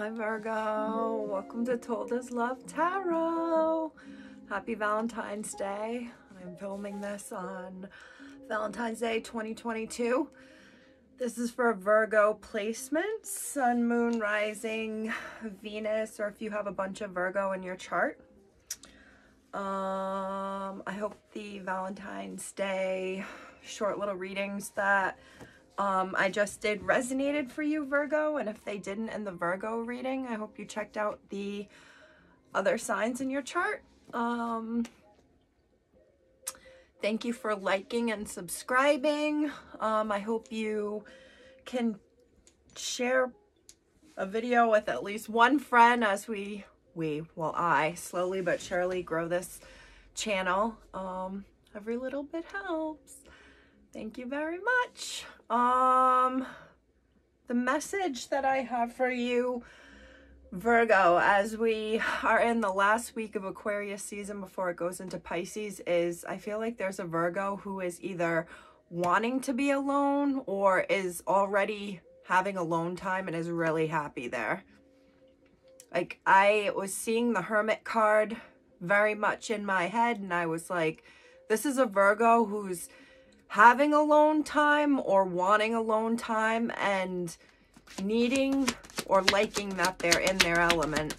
Hi Virgo, welcome to Told as Love Tarot. Happy Valentine's Day. I'm filming this on Valentine's Day 2022. This is for Virgo placements, Sun, Moon, Rising, Venus, or if you have a bunch of Virgo in your chart. Um, I hope the Valentine's Day short little readings that um, I just did resonated for you, Virgo. And if they didn't in the Virgo reading, I hope you checked out the other signs in your chart. Um, thank you for liking and subscribing. Um, I hope you can share a video with at least one friend as we we, well, I slowly but surely grow this channel. Um, every little bit helps. Thank you very much. Um, the message that I have for you, Virgo, as we are in the last week of Aquarius season before it goes into Pisces, is I feel like there's a Virgo who is either wanting to be alone or is already having alone time and is really happy there. Like I was seeing the Hermit card very much in my head and I was like, this is a Virgo who's having alone time or wanting alone time and needing or liking that they're in their element.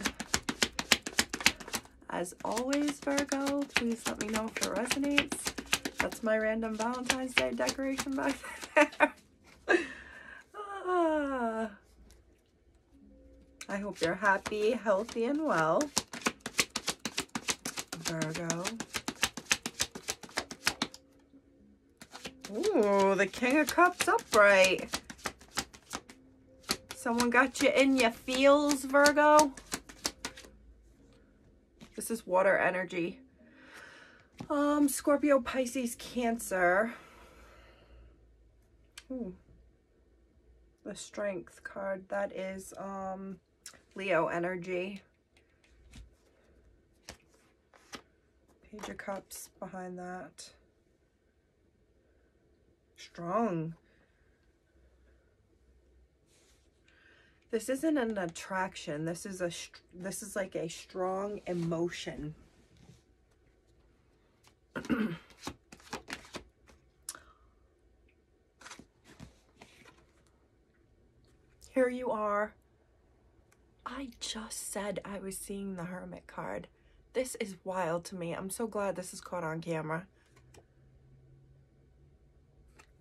As always, Virgo, please let me know if it resonates. That's my random Valentine's Day decoration back there. ah. I hope you're happy, healthy, and well. Virgo. Ooh, the King of Cups upright. Someone got you in your feels, Virgo. This is water energy. Um, Scorpio, Pisces, Cancer. Ooh. The Strength card. That is, um, Leo energy. Page of Cups behind that. Strong. This isn't an attraction. This is a this is like a strong emotion. Here you are I just said I was seeing the Hermit card. This is wild to me. I'm so glad this is caught on camera.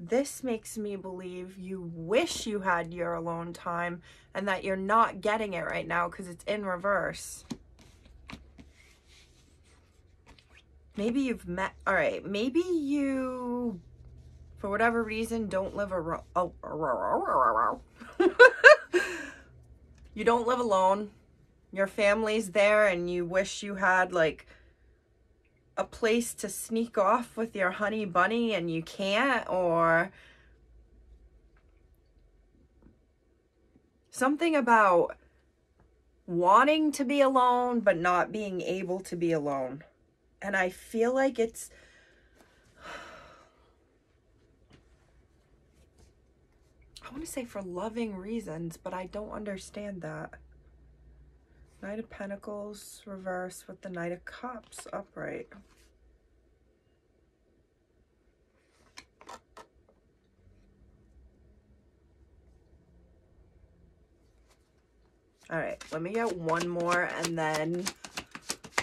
This makes me believe you wish you had your alone time and that you're not getting it right now because it's in reverse. Maybe you've met, all right, maybe you, for whatever reason, don't live a, oh, you don't live alone. Your family's there and you wish you had like a place to sneak off with your honey bunny and you can't or something about wanting to be alone but not being able to be alone. And I feel like it's I want to say for loving reasons, but I don't understand that. Knight of Pentacles reverse with the Knight of Cups upright. All right, let me get one more and then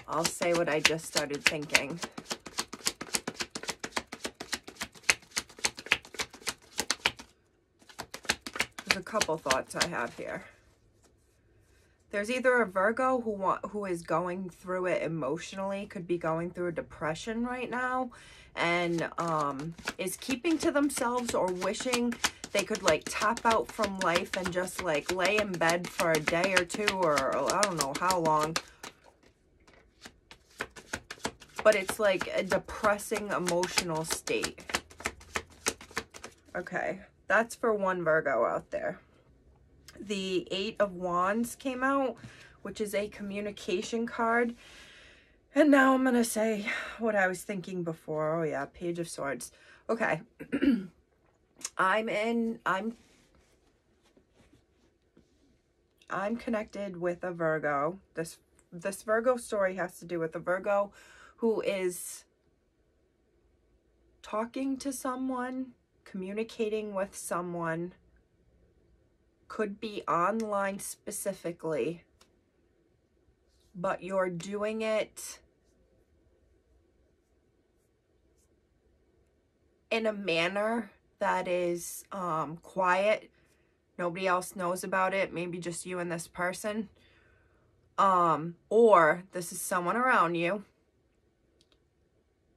I'll say what I just started thinking. There's a couple thoughts I have here. There's either a Virgo who want, who is going through it emotionally, could be going through a depression right now, and um, is keeping to themselves or wishing they could like tap out from life and just like lay in bed for a day or two or I don't know how long. But it's like a depressing emotional state. Okay. That's for one Virgo out there. The Eight of Wands came out, which is a communication card. And now I'm going to say what I was thinking before. Oh, yeah, Page of Swords. Okay. I'm in, I'm, I'm connected with a Virgo. This this Virgo story has to do with a Virgo who is talking to someone, communicating with someone, could be online specifically, but you're doing it in a manner that is um, quiet. Nobody else knows about it. Maybe just you and this person. Um, or this is someone around you.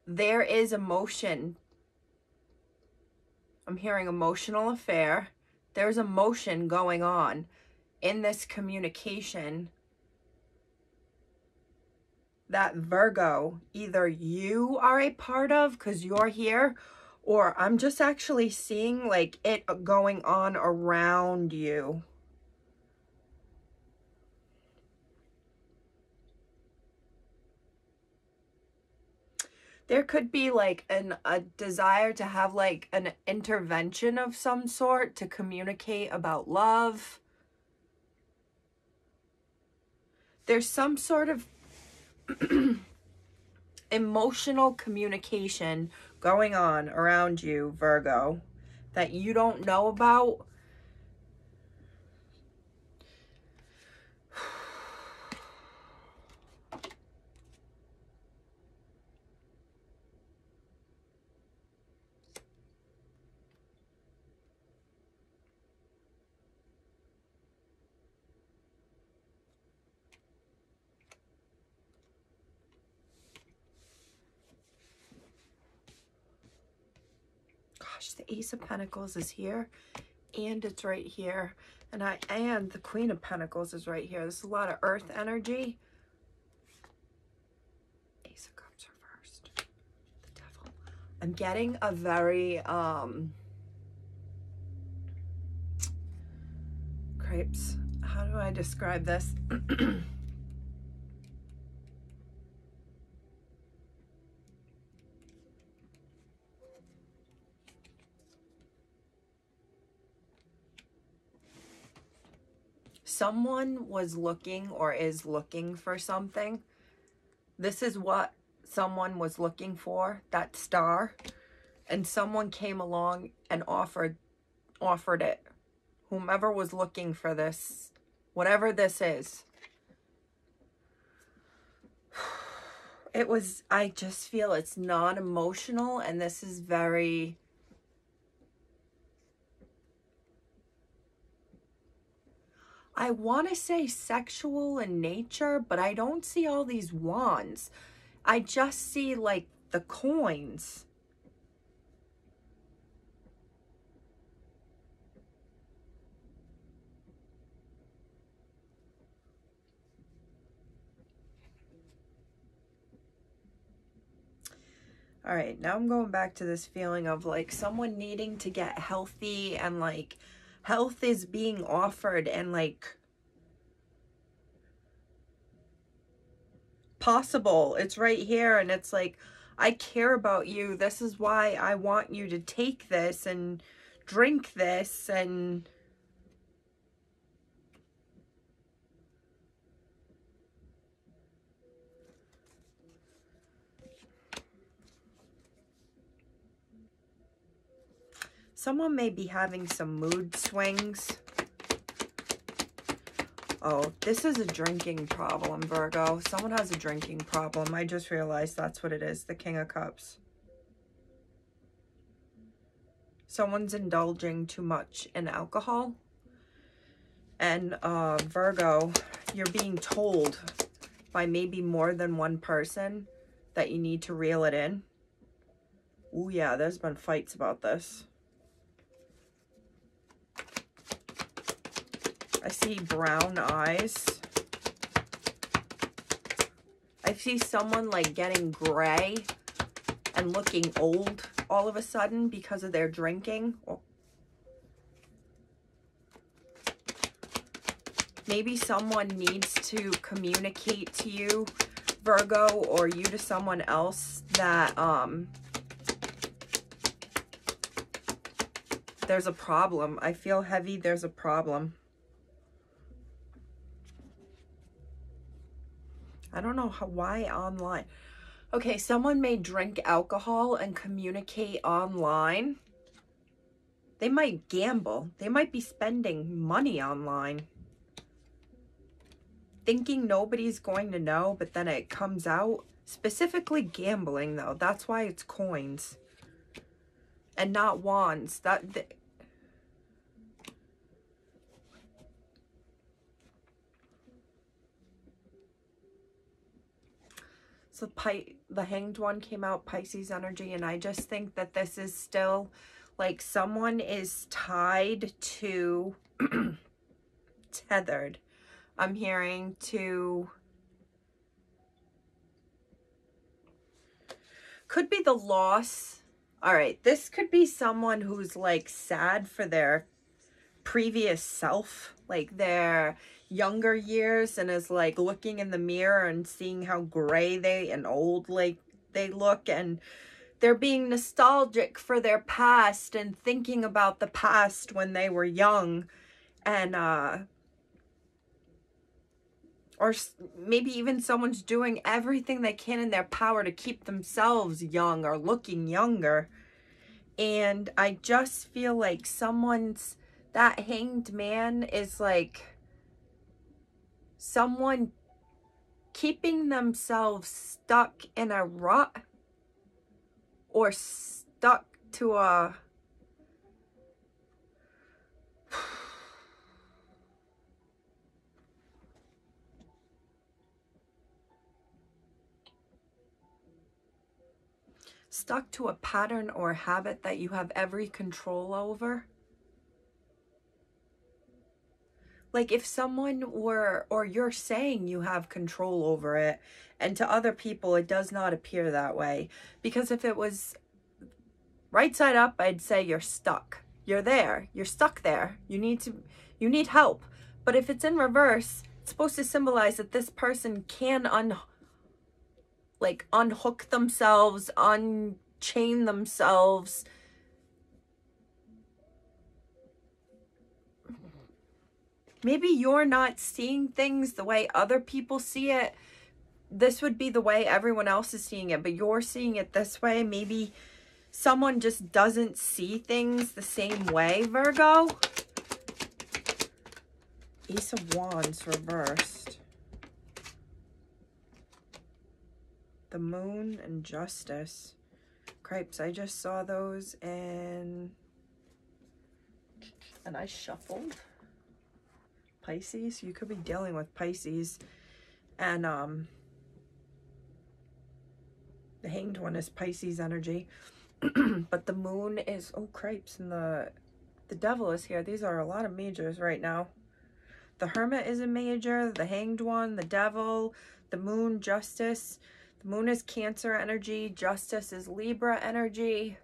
There is emotion. I'm hearing emotional affair. There's emotion going on in this communication that Virgo, either you are a part of because you're here, or I'm just actually seeing like it going on around you. There could be like an a desire to have like an intervention of some sort to communicate about love. There's some sort of emotional communication going on around you, Virgo, that you don't know about. Gosh, the Ace of Pentacles is here and it's right here. And I and the Queen of Pentacles is right here. There's a lot of earth energy. Ace of Cups reversed. The devil. I'm getting a very um crepes. How do I describe this? someone was looking or is looking for something, this is what someone was looking for, that star, and someone came along and offered offered it. Whomever was looking for this, whatever this is. It was, I just feel it's non-emotional and this is very I want to say sexual in nature, but I don't see all these wands. I just see like the coins. All right, now I'm going back to this feeling of like someone needing to get healthy and like health is being offered and like possible. It's right here and it's like I care about you. This is why I want you to take this and drink this and Someone may be having some mood swings. Oh, this is a drinking problem, Virgo. Someone has a drinking problem. I just realized that's what it is, the King of Cups. Someone's indulging too much in alcohol. And uh, Virgo, you're being told by maybe more than one person that you need to reel it in. Oh yeah, there's been fights about this. I see brown eyes. I see someone like getting gray and looking old all of a sudden because of their drinking. Maybe someone needs to communicate to you, Virgo, or you to someone else that um, there's a problem. I feel heavy. There's a problem. I don't know how, why online. Okay, someone may drink alcohol and communicate online. They might gamble. They might be spending money online. Thinking nobody's going to know, but then it comes out. Specifically gambling, though. That's why it's coins. And not wands. That... Th So Pi the Hanged One came out, Pisces energy, and I just think that this is still like someone is tied to, tethered. I'm hearing to, could be the loss. All right, this could be someone who's like sad for their previous self, like their younger years and is like looking in the mirror and seeing how gray they and old like they look and they're being nostalgic for their past and thinking about the past when they were young and uh or maybe even someone's doing everything they can in their power to keep themselves young or looking younger. And i just feel like someone's that hanged man is like someone keeping themselves stuck in a rut or stuck to a stuck to a pattern or habit that you have every control over like if someone were or you're saying you have control over it and to other people it does not appear that way. Because if it was right side up i'd say you're stuck. You're there. You're stuck there. You need to you need help. But if it's in reverse it's supposed to symbolize that this person can un like unhook themselves unchain themselves maybe you're not seeing things the way other people see it. This would be the way everyone else is seeing it, but you're seeing it this way. Maybe someone just doesn't see things the same way, Virgo. Ace of Wands reversed. The Moon and Justice. Cripes, I just saw those and and I shuffled. Pisces. You could be dealing with Pisces. And um, the hanged one is Pisces energy. but the moon is, oh, cripes. And the, the devil is here. These are a lot of majors right now. The hermit is a major. The hanged one, the devil, the moon, justice. The moon is Cancer energy. Justice is Libra energy.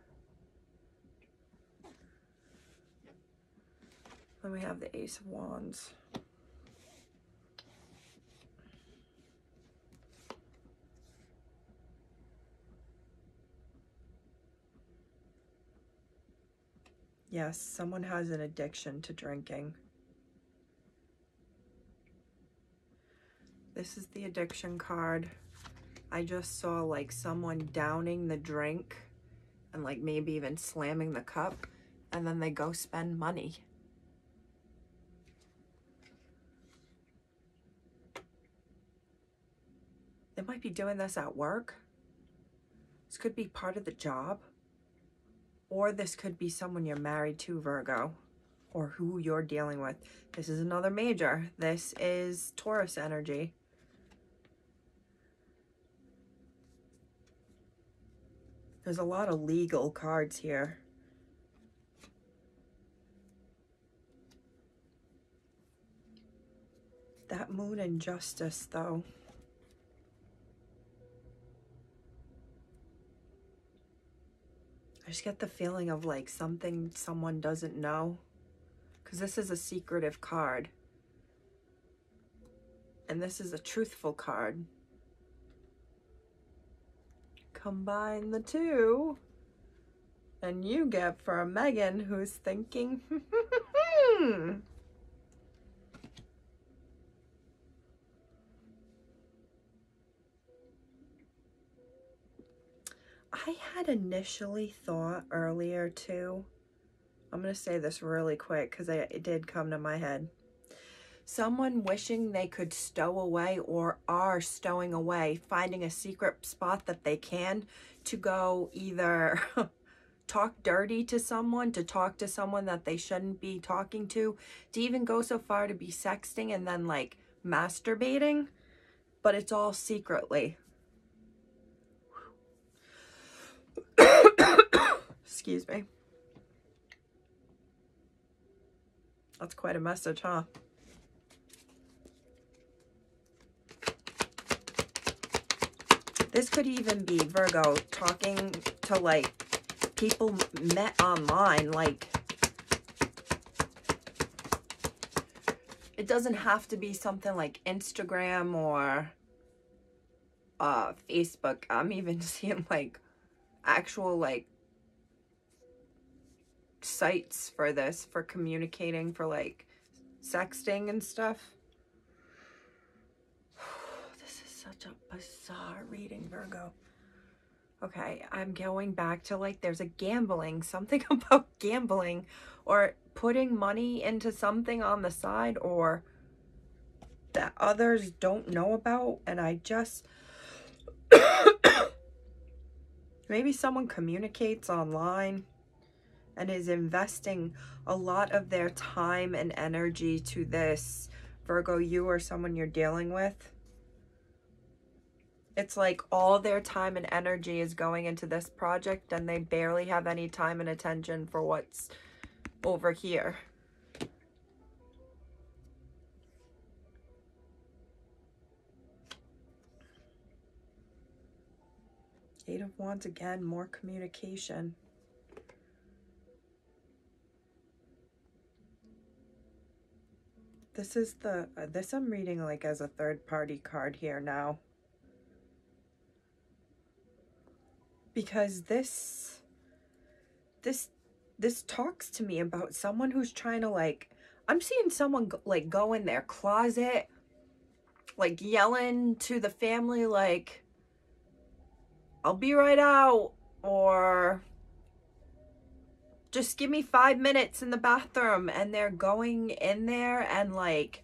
Then we have the Ace of Wands. Yes, someone has an addiction to drinking. This is the addiction card. I just saw like someone downing the drink and like maybe even slamming the cup and then they go spend money. They might be doing this at work. This could be part of the job. Or this could be someone you're married to, Virgo, or who you're dealing with. This is another major. This is Taurus energy. There's a lot of legal cards here. That moon and justice, though. I just get the feeling of like something someone doesn't know. Because this is a secretive card. And this is a truthful card. Combine the two. And you get for Megan who's thinking, hmm. I had initially thought earlier too, I'm going to say this really quick because it did come to my head. Someone wishing they could stow away or are stowing away, finding a secret spot that they can to go either talk dirty to someone, to talk to someone that they shouldn't be talking to, to even go so far to be sexting and then like masturbating, but it's all secretly. Excuse me. That's quite a message, huh? This could even be Virgo talking to like people met online. Like, it doesn't have to be something like Instagram or uh, Facebook. I'm even seeing like actual like sites for this, for communicating, for like sexting and stuff. this is such a bizarre reading, Virgo. Okay, I'm going back to like there's a gambling, something about gambling or putting money into something on the side or that others don't know about and I just maybe someone communicates online and is investing a lot of their time and energy to this, Virgo, you or someone you're dealing with. It's like all their time and energy is going into this project and they barely have any time and attention for what's over here. Eight of Wands again, more communication. This is the, uh, this I'm reading like as a third party card here now. Because this, this, this talks to me about someone who's trying to like, I'm seeing someone go, like go in their closet, like yelling to the family like, I'll be right out, or just give me five minutes in the bathroom and they're going in there and like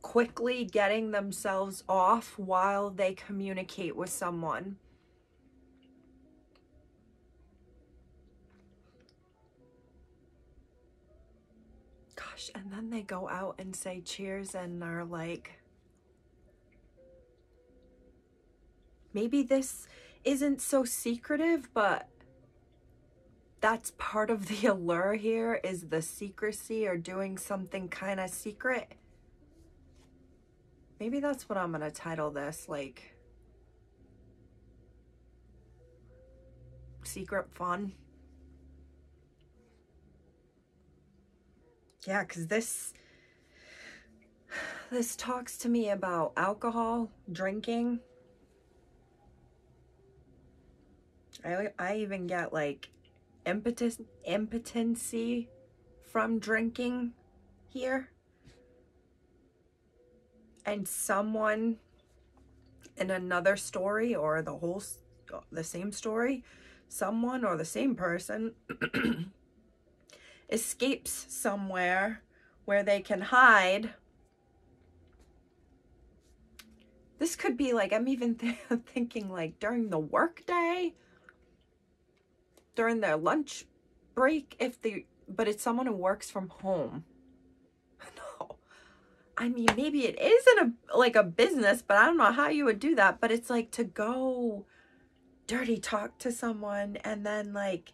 quickly getting themselves off while they communicate with someone. Gosh, and then they go out and say cheers and are like, maybe this isn't so secretive, but that's part of the allure here is the secrecy or doing something kind of secret. Maybe that's what I'm going to title this, like, secret fun. Yeah, because this, this talks to me about alcohol, drinking, I, I even get like impetus, impotency from drinking here. And someone in another story or the whole, the same story, someone or the same person escapes somewhere where they can hide. This could be like, I'm even th thinking like during the workday during their lunch break if they but it's someone who works from home. No. I mean maybe it isn't a like a business but i don't know how you would do that but it's like to go dirty talk to someone and then like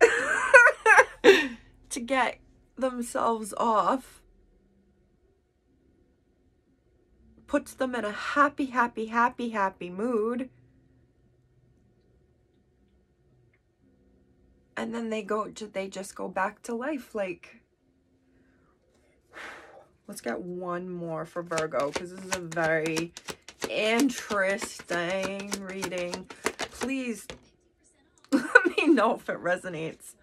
to get themselves off puts them in a happy happy happy happy mood and then they go they just go back to life like let's get one more for Virgo because this is a very interesting reading. Please let me know if it resonates.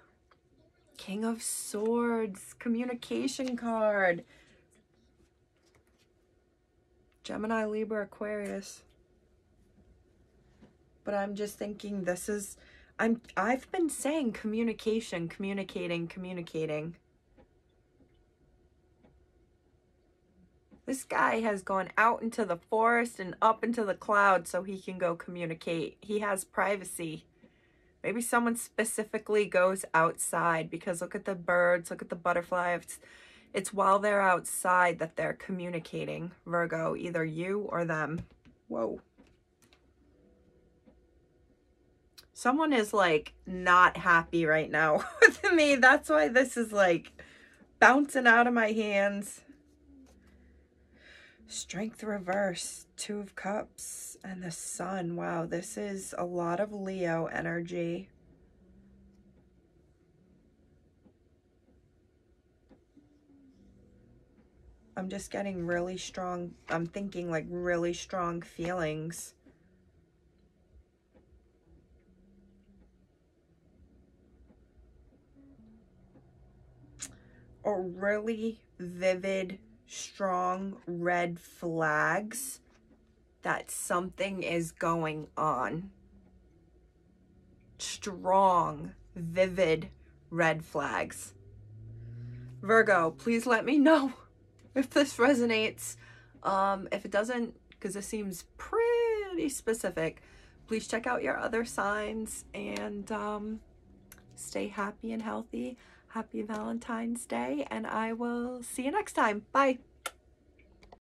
King of Swords communication card. Gemini, Libra, Aquarius. But I'm just thinking this is I'm I've been saying communication, communicating, communicating. This guy has gone out into the forest and up into the clouds so he can go communicate. He has privacy. Maybe someone specifically goes outside because look at the birds, look at the butterflies. It's while they're outside that they're communicating, Virgo, either you or them. Whoa. Someone is like not happy right now with me. That's why this is like bouncing out of my hands. Strength reverse, two of cups, and the sun. Wow, this is a lot of Leo energy. I'm just getting really strong, I'm thinking like really strong feelings. Really vivid strong red flags that something is going on. Strong, vivid red flags. Virgo, please let me know if this resonates. Um, if it doesn't, because this seems pretty specific, please check out your other signs and um, stay happy and healthy. Happy Valentine's Day, and I will see you next time. Bye.